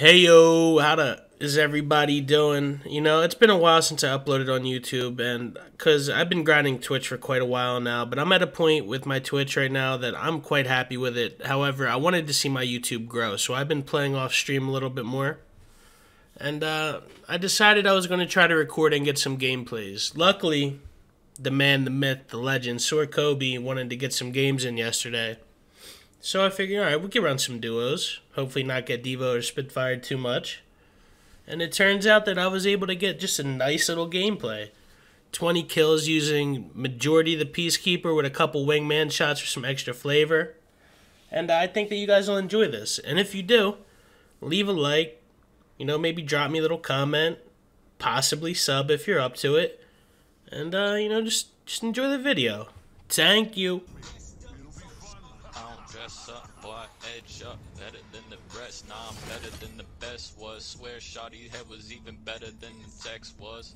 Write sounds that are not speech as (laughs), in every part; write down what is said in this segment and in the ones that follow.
Hey yo, how to is everybody doing? You know, it's been a while since I uploaded on YouTube and cuz I've been grinding Twitch for quite a while now, but I'm at a point with my Twitch right now that I'm quite happy with it. However, I wanted to see my YouTube grow, so I've been playing off stream a little bit more. And uh, I decided I was going to try to record and get some gameplays. Luckily, the man, the myth, the legend, SoaR Kobi wanted to get some games in yesterday. So I figured, all right, we can run some duos. Hopefully, not get Devo or Spitfire too much. And it turns out that I was able to get just a nice little gameplay. 20 kills using majority of the Peacekeeper with a couple wingman shots for some extra flavor. And I think that you guys will enjoy this. And if you do, leave a like. You know, maybe drop me a little comment. Possibly sub if you're up to it. And, uh, you know, just, just enjoy the video. Thank you. Dress up, boy, edge up, better than the rest. Nah, I'm better than the best was. Swear Shotty head was even better than the text was.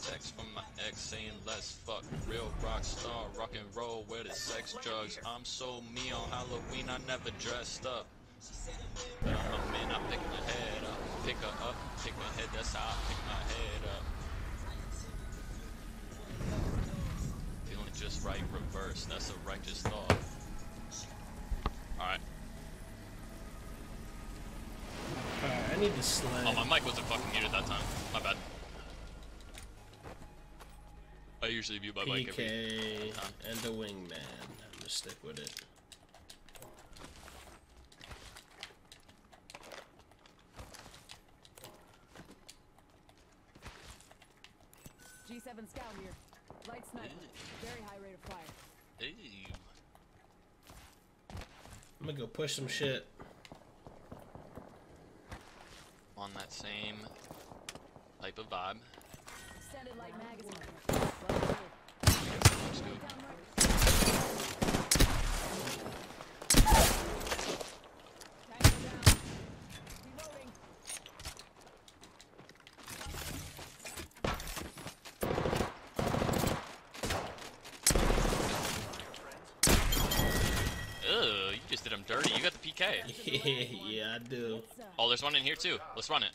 Text from my ex saying let's fuck. Real rock star, rock and roll, where the sex drugs. I'm so me on Halloween, I never dressed up. But I'm man, I pick my head up. Pick her up, pick my head, that's how I pick my head up. Just right, reverse. That's a righteous thought. Alright. Alright, I need to slide. Oh, my mic wasn't fucking muted that time. My bad. I usually mute my mic every PK time. and a wingman. I'm gonna stick with it. G7 scout here. Light sniper. Very high rate of fire. Ew. I'm gonna go push some shit. On that same type of vibe. Extended light magazine. Well, cool. Let's go. Down right. Tango down. Reloading. Ugh, you just did him dirty. You got the PK. (laughs) yeah, I do. Uh, Oh, there's one in here too. Let's run it.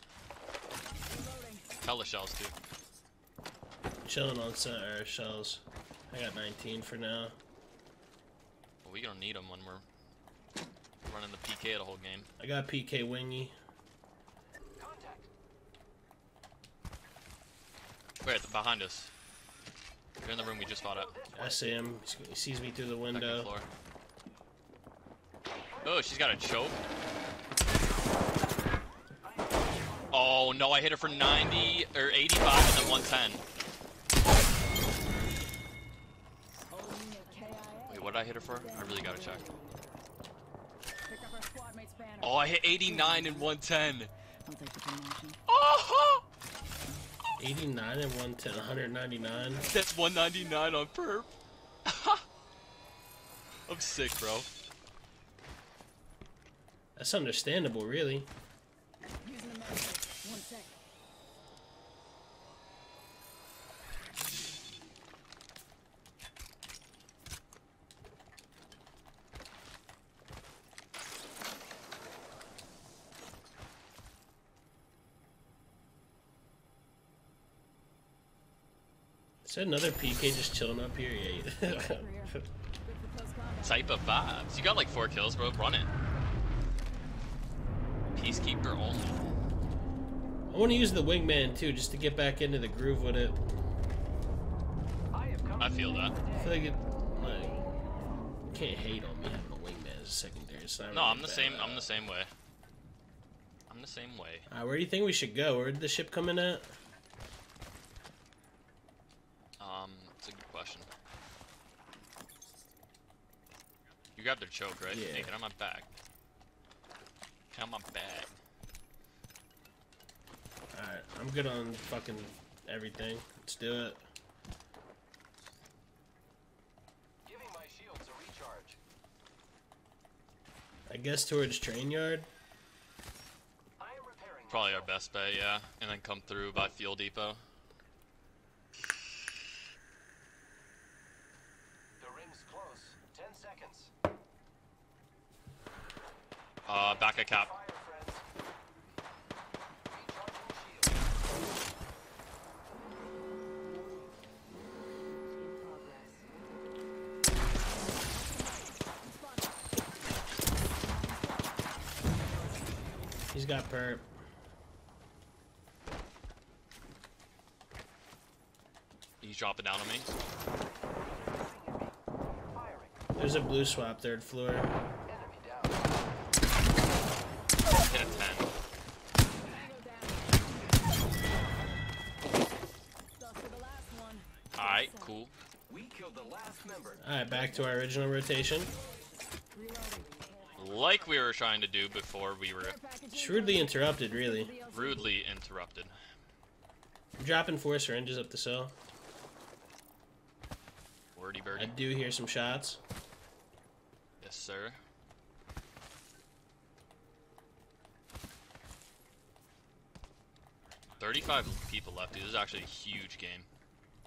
reloading. Hella shells too. Chilling on center shells. I got 19 for now. Well, we gonna need them when we're running the PK the whole game. I got PK wingy. Wait, behind us. You're in the room we just fought at. I see him. He sees me through the Second window. Oh, she's got a choke. Oh no, I hit her for 90 or 85 and then 110. Holding me at KIA. Wait, what did I hit her for? I really gotta check. Picked up our squad mate's banner. Oh, I hit 89 and 110. I'll take the promotion. Oh, uh-huh. 89 and 110, 199. that's 199 on perp. (laughs) I'm sick, bro. That's understandable, really. Is that another PK just chilling up here? Yeah. (laughs) Type of vibes. You got like four kills, bro. Run it. Peacekeeper only. I want to use the wingman too, just to get back into the groove with it. I feel that. I feel like it, like, you can't hate on me having a wingman as a secondary. Not No, I'm the same. I'm the same way. I'm the same way. Alright, where do you think we should go? Where did the ship come in at? Um, it's a good question. You grabbed their choke, right? Yeah. Get on my back. Get on my bag. Alright, I'm good on fucking everything. Let's do it. Giving my shields a recharge. I guess towards train yard. I am repairing. Probably our best bet, yeah. And then come through by Fuel Depot. The ring's close. Ten seconds. Uh, back at cap. Fire, friends. Recharging shields. He's got perp. He's dropping down on me. There's a blue swap third floor. Alright, cool. We killed the last member. Alright, back to our original rotation. Like we were trying to do before we were Shrewdly interrupted, really. rudely interrupted. I'm dropping four syringes up the cell. Wordy I do hear some shots. Yes, sir. Thirty-five people left, dude. This is actually a huge game.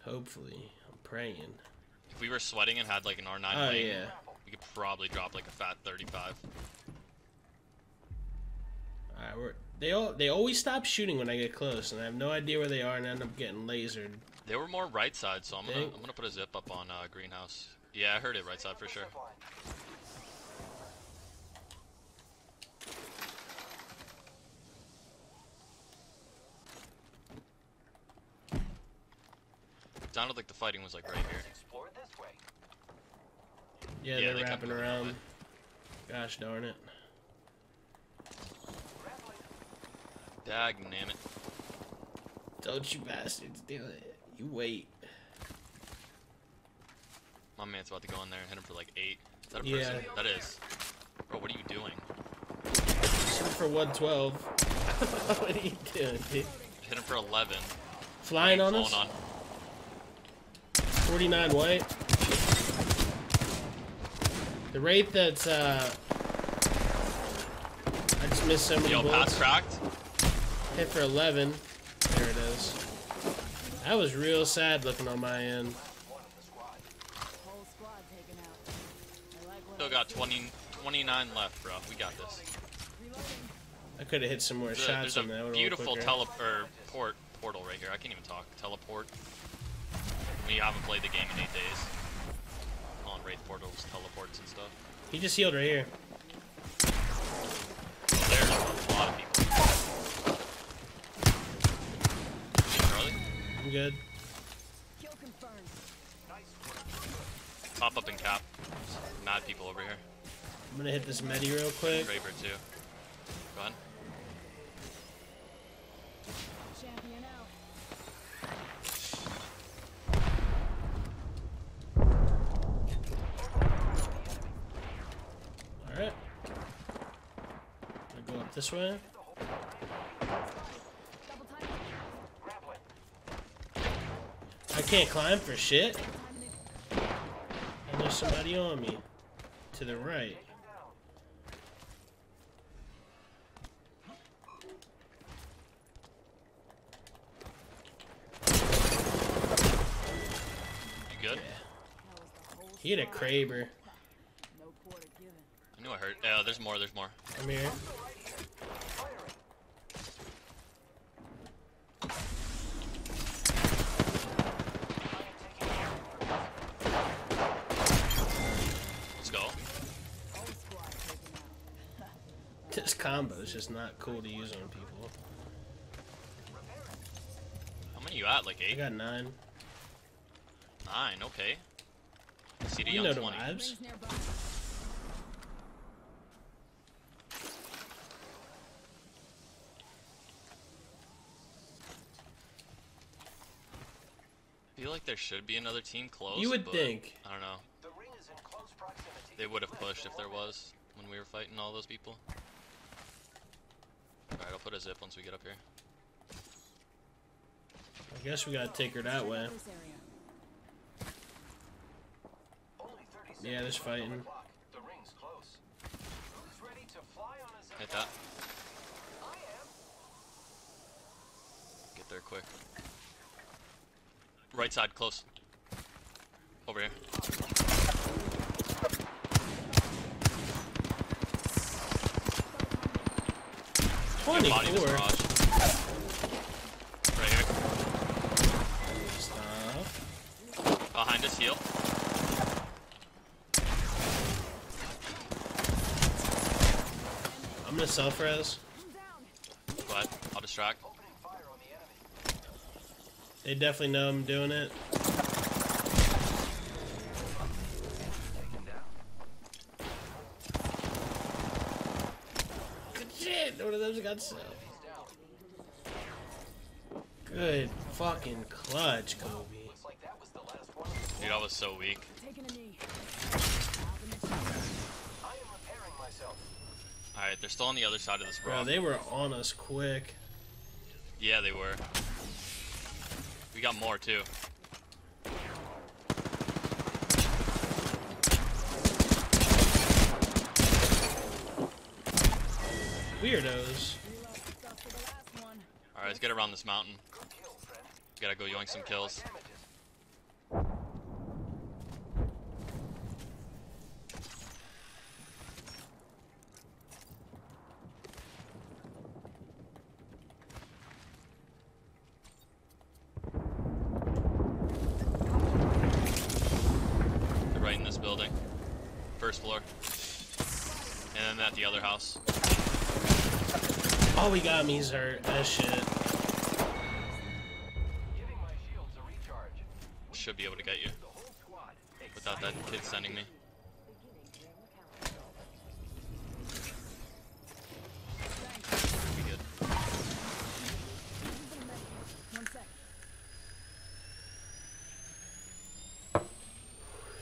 Hopefully. I'm praying. If we were sweating and had like an R9 Oh, lane, yeah. we could probably drop like a fat 35. Alright, we're they all they always stop shooting when I get close, and I have no idea where they are, and I end up getting lasered. They were more right side, so I'm gonna I'm gonna put a zip up on uh, greenhouse. Yeah, I heard it right side for sure. Sounded like the fighting was like right here. This way. Yeah, Yeah, they're they wrapping moving around. Gosh darn it. Dag damn it. Don't you bastards do it. You wait. My man's about to go in there and hit him for like eight. Is that a Yeah. person? That is. Bro, what are you doing? Shoot for 112. (laughs) what are you doing, dude? Hit him for 11. Flying on us? on. 49 white. The rate that's, uh... I just missed so many Yo, bullets. pass cracked. Hit for 11. There it is. That was real sad looking on my end. One of the squad. Whole squad taken out. I like what Still got see. 20, 29 left, bro. We got this. I could have hit some more There's a, shots there's on that. a beautiful teleport port portal right here. I can't even talk. Teleport. We haven't played the game in eight days. On Wraith portals, teleports and stuff. He just healed right here. There's a lot of people. Charlie, I'm good. Kill confirmed. Nice work. pop up and cap. Mad people over here. I'm gonna hit this medi real quick. Kraber too. Go ahead. Champion out. Alright. I go up this way. Double time. Grappling. I can't climb for shit. And there's somebody on me. To the right. You good? That was the whole He hit a squad. Kraber. No quarter given. I knew I heard. Yeah, there's more. There's more. I'm here. Right here. Firing. Let's go. Whole squad taken out. This combo is just not cool to use on people. How many you at? Like I eight, got nine. nine. Okay. CD You on know the 20. vibes. Feel like there should be another team close. You would but think. I don't know. The ring is in close proximity. They would have pushed if there was when we were fighting all those people. Alright, I'll put a zip once we get up here. I guess we gotta take her that way. This area. Only 30 seconds Yeah, there's left fighting. The ring's close. Who's ready to fly on a Hit that. I am. Get there quick. Right side, close. Over here. Your body in this 24. garage. Right here. Stop. Behind us, heal. I'm gonna self res. Ahead. I'll distract. Opening fire on the enemy. They definitely know I'm doing it. Good shit! One of those got down. Good fucking clutch, Kobi. Looks like that was the last one. Dude, I was so weak. Taking a knee. I am repairing myself. Alright, they're still on the other side of this Bro, rock. they were on us quick. Yeah, they were. Got more too. Weirdos. Reload stuff for the last one. Alright, let's get around this mountain. Good kill, friend. We gotta go yoink some kills. Damages. They're right in this building. First floor. And then at the other house. Oh, he got me. Hurt. That shit.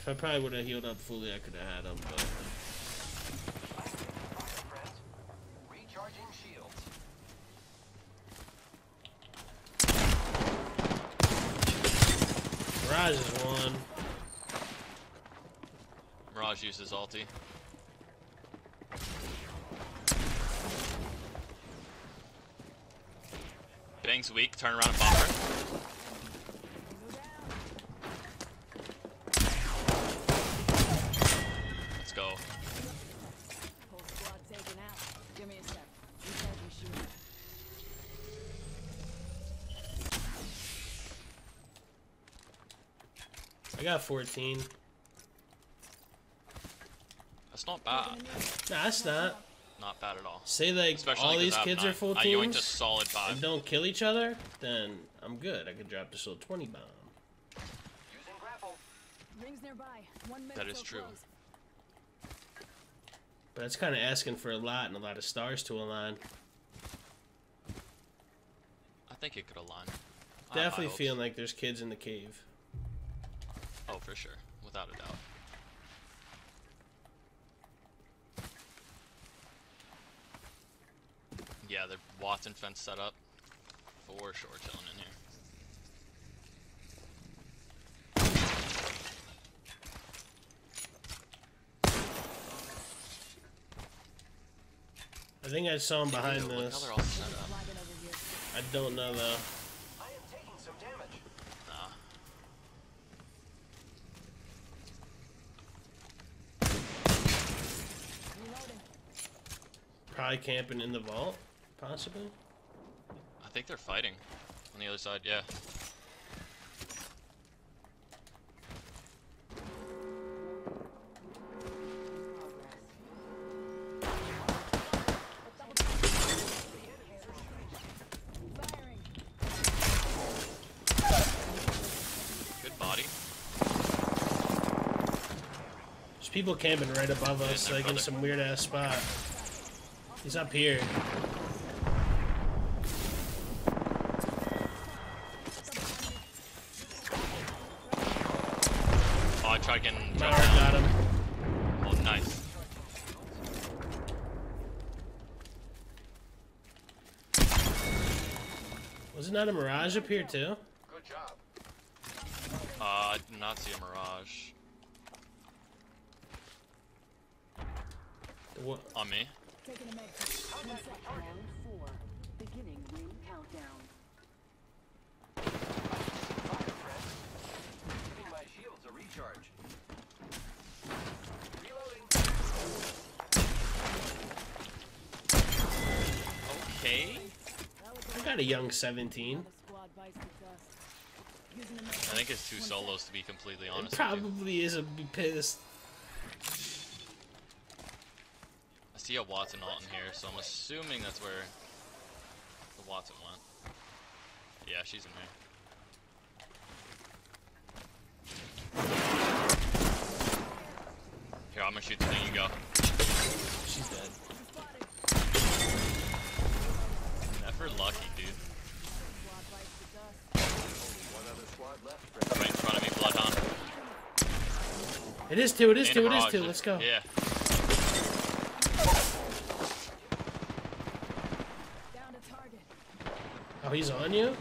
If I probably would have healed up fully, I could have had him, but. Mirage is one. Mirage uses ulti. Bang's weak, turn around and bomb her. Let's go. Whole squad taken out. Give me a sec. Recharging shield. I got 14. That's not bad. Nah, that's not. Not bad at all. Say like Especially all 'cause these I have kids are nine. full I yoinked a teams solid and five. don't kill each other, then I'm good. I could drop this little 20 bomb. Using. Rings nearby. One That is till true. close. But it's kind of asking for a lot and a lot of stars to align. I think it could align. I have Definitely hopes. feeling like there's kids in the cave. Oh, for sure. Without a doubt. Yeah, the Wattson fence set up. For sure, chilling in here. I think I saw him behind Ew, look how this. they're all set up. Flagging over here. I don't know though. I am taking some damage. Nah. Reloading. Camping in the vault, possibly. I think they're fighting on the other side. Yeah. Good body. There's people camping right above us, like in some weird ass spot. He's up here. Oh, I tried getting Mauer jumped down. got him. Oh, nice. Wasn't that a mirage up here too? Good job. Uh, I did not see a mirage What? on me. Taking a med kit. Round four. Beginning ring countdown. Fire, friends. Giving my shields a recharge. Reloading. okay. I got a young 17. Another squad bites the dust. Using the I think it's two solos to be completely It honest. with you. probably is a be pissed. I see a Wattson alt in here, so I'm assuming that's where the Wattson went. Yeah, she's in there. Here, I'm gonna shoot the thing. You go. She's dead. Never lucky, dude. squad bites the dust. One other squad left. Right in front of me, Bloodhound. It is two, it is In two, it is two. Let's go. Yeah. Down to target. Oh, he's on you?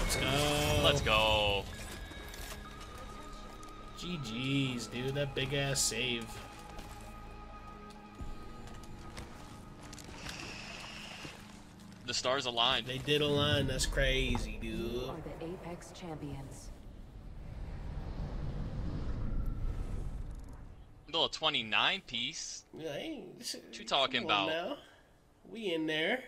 Let's go. Let's go. GG's, dude. That big ass save. The stars aligned. They did align. That's crazy, dude. You are the Apex champions. Little 29 piece. Hey, What you talking about? Now. We in there.